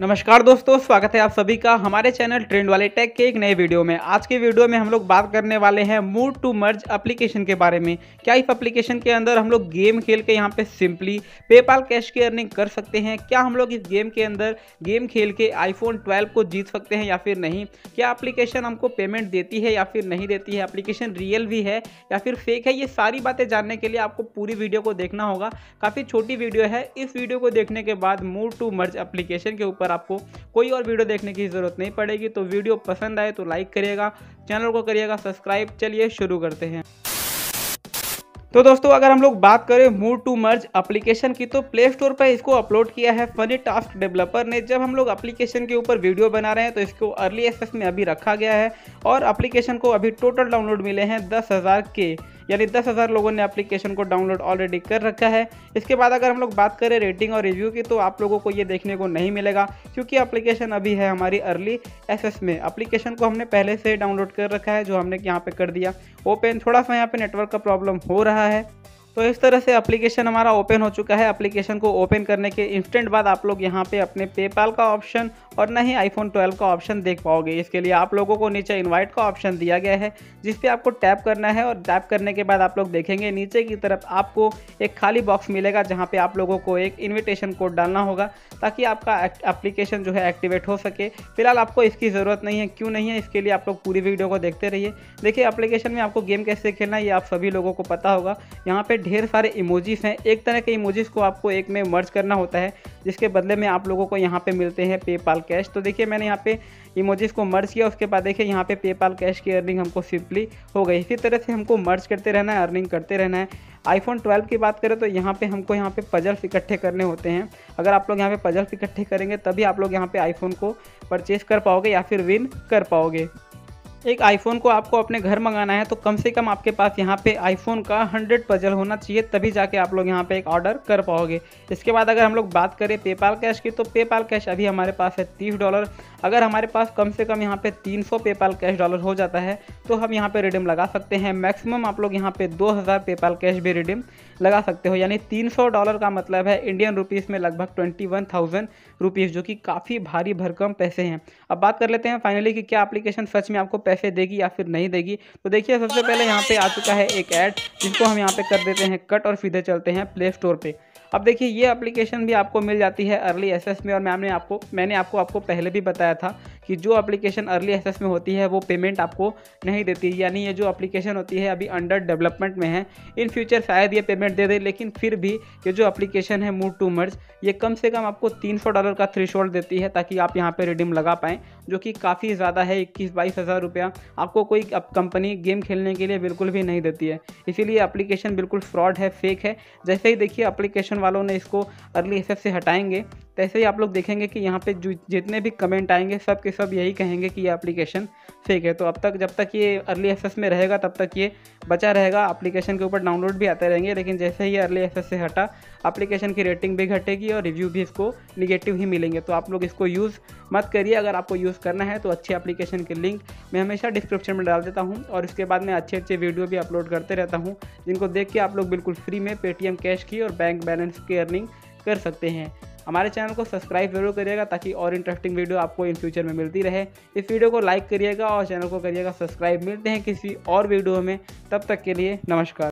नमस्कार दोस्तों, स्वागत है आप सभी का हमारे चैनल ट्रेंड वाले टेक के एक नए वीडियो में। आज के वीडियो में हम लोग बात करने वाले हैं मूड टू मर्ज एप्लीकेशन के बारे में। क्या इस एप्लीकेशन के अंदर हम लोग गेम खेल के यहाँ पे सिंपली पेपाल कैश की अर्निंग कर सकते हैं? क्या हम लोग इस गेम के अंदर गेम खेल के आईफोन 12 को जीत सकते हैं या फिर नहीं? क्या अप्लीकेशन हमको पेमेंट देती है या फिर नहीं देती है? अप्लीकेशन रियल भी है या फिर फेक है? ये सारी बातें जानने के लिए आपको पूरी वीडियो को देखना होगा। काफ़ी छोटी वीडियो है। इस वीडियो को देखने के बाद मूड टू मर्ज एप्लीकेशन के ऊपर पर आपको कोई और वीडियो देखने की ज़रूरत नहीं पड़ेगी। तो वीडियो पसंद आए तो लाइक करिएगा, चैनल को करिएगा सब्सक्राइब। चलिए शुरू करते हैं। तो दोस्तों, अगर हम लोग बात करें मूड टू मर्ज एप्लीकेशन की तो प्ले स्टोर पर इसको अपलोड किया है फनी टास्क डेवलपर ने। जब हम लोग एप्लीकेशन के ऊपर वीडियो बना रहे हैं तो इसको अर्ली एक्सेस में अभी रखा गया है और एप्लीकेशन को अभी टोटल डाउनलोड मिले हैं दस हज़ार के। यानी दस हज़ार लोगों ने एप्लीकेशन को डाउनलोड ऑलरेडी कर रखा है। इसके बाद अगर हम लोग बात करें रेटिंग और रिव्यू की तो आप लोगों को ये देखने को नहीं मिलेगा, क्योंकि अप्लीकेशन अभी है हमारी अर्ली एस में। अप्लीकेशन को हमने पहले से डाउनलोड कर रखा है, जो हमने यहाँ पर कर दिया। ओपन थोड़ा सा यहाँ पर नेटवर्क का प्रॉब्लम हो रहा है। तो इस तरह से एप्लीकेशन हमारा ओपन हो चुका है। एप्लीकेशन को ओपन करने के इंस्टेंट बाद आप लोग यहाँ पे अपने पेपाल का ऑप्शन और ना ही आईफोन 12 का ऑप्शन देख पाओगे। इसके लिए आप लोगों को नीचे इनवाइट का ऑप्शन दिया गया है, जिस पे आपको टैप करना है और टैप करने के बाद आप लोग देखेंगे नीचे की तरफ़ आपको एक खाली बॉक्स मिलेगा, जहाँ पे आप लोगों को एक इन्विटेशन कोड डालना होगा, ताकि आपका एप्लीकेशन जो है एक्टिवेट हो सके। फ़िलहाल आपको इसकी ज़रूरत नहीं है। क्यों नहीं है? इसके लिए आप लोग पूरी वीडियो को देखते रहिए। देखिए एप्लीकेशन में आपको गेम कैसे खेलना ये आप सभी लोगों को पता होगा। यहाँ पे ढेर सारे इमोजीज हैं। एक तरह के इमोजीज को आपको एक में मर्ज करना होता है, जिसके बदले में आप लोगों को यहाँ पे मिलते हैं पेपाल कैश तो देखिए, मैंने यहाँ पे इमोजीज को मर्ज किया, उसके बाद देखिए, यहाँ पे पेपाल कैश की अर्निंग हमको सिंपली हो गई। इसी तरह से हमको मर्ज करते रहना है अर्निंग करते रहना है। आईफोन 12 की बात करें तो यहाँ पे हमको यहाँ पे पजल्स इकट्ठे करने होते हैं। अगर आप लोग यहाँ पे पजल्स इकट्ठे करेंगे, तभी आप लोग यहाँ पे आईफोन को परचेज कर पाओगे या फिर विन कर पाओगे। एक आईफोन को आपको अपने घर मंगाना है तो कम से कम आपके पास यहाँ पे आईफोन का 100 पजल होना चाहिए, तभी जाके आप लोग यहाँ पे एक ऑर्डर कर पाओगे। इसके बाद अगर हम लोग बात करें पेपाल कैश की तो पेपाल कैश अभी हमारे पास है तीस डॉलर अगर हमारे पास कम से कम यहाँ पे 300 पेपाल कैश डॉलर हो जाता है तो हम यहाँ पे रिडीम लगा सकते हैं। मैक्सिमम आप लोग यहाँ पे 2000 पेपाल कैश भी रिडीम लगा सकते हो। यानी 300 डॉलर का मतलब है इंडियन रुपीज़ में लगभग ट्वेंटी वन थाउज़ेंड रुपीज़ जो कि काफ़ी भारी भरकम पैसे हैं। अब बात कर लेते हैं फाइनली कि क्या एप्लीकेशन सच में आपको पैसे देगी या फिर नहीं देगी। तो देखिए, सबसे पहले यहाँ पे आ चुका है एक ऐड जिसको हम यहाँ पे कर देते हैं कट और सीधे चलते हैं प्ले स्टोर पर अब देखिए, ये एप्लीकेशन भी आपको मिल जाती है अर्ली एसेस में और मैम ने आपको, मैंने आपको आपको पहले भी बताया था कि जो एप्लीकेशन अर्ली एक्सेस में होती है, वो पेमेंट आपको नहीं देती। यानी ये जो एप्लीकेशन होती है, अभी अंडर डेवलपमेंट में है। इन फ्यूचर शायद ये पेमेंट दे दे, लेकिन फिर भी ये जो एप्लीकेशन है मूव टू मर्ज ये कम से कम आपको तीन सौ डॉलर का थ्री देती है, ताकि आप यहाँ पर रिडीम लगा पाएँ, जो कि काफ़ी ज़्यादा है, इक्कीस बाईस हज़ार रुपया। आपको कोई कंपनी गेम खेलने के लिए बिल्कुल भी नहीं देती है। इसीलिए एप्लीकेशन बिल्कुल फ्रॉड है फेक है। जैसे ही देखिए एप्लीकेशन वालों ने इसको अर्ली एक्सेस से हटाएँगे, तैसे ही आप लोग देखेंगे कि यहाँ पे जितने भी कमेंट आएँगे, सब के सब यही कहेंगे कि ये एप्लीकेशन फेक है। तो अब तक जब तक ये अर्ली एक्सेस में रहेगा, तब तक ये बचा रहेगा। एप्लीकेशन के ऊपर डाउनलोड भी आते रहेंगे, लेकिन जैसे ही अर्ली एक्सेस से हटा एप्लीकेशन की रेटिंग भी घटेगी और रिव्यू भी इसको निगेटिव ही मिलेंगे। तो आप लोग इसको यूज़ मत करिए। अगर आपको यूज़ करना है तो अच्छी एप्लीकेशन के लिंक मैं हमेशा डिस्क्रिप्शन में डाल देता हूँ और इसके बाद मैं अच्छे अच्छे वीडियो भी अपलोड करते रहता हूँ, जिनको देख के आप लोग बिल्कुल फ्री में पेटीएम कैश की और बैंक बैलेंस की अर्निंग कर सकते हैं। हमारे चैनल को सब्सक्राइब ज़रूर करिएगा ताकि और इंटरेस्टिंग वीडियो आपको इन फ्यूचर में मिलती रहे। इस वीडियो को लाइक करिएगा और चैनल को करिएगा सब्सक्राइब। मिलते हैं किसी और वीडियो में। तब तक के लिए नमस्कार।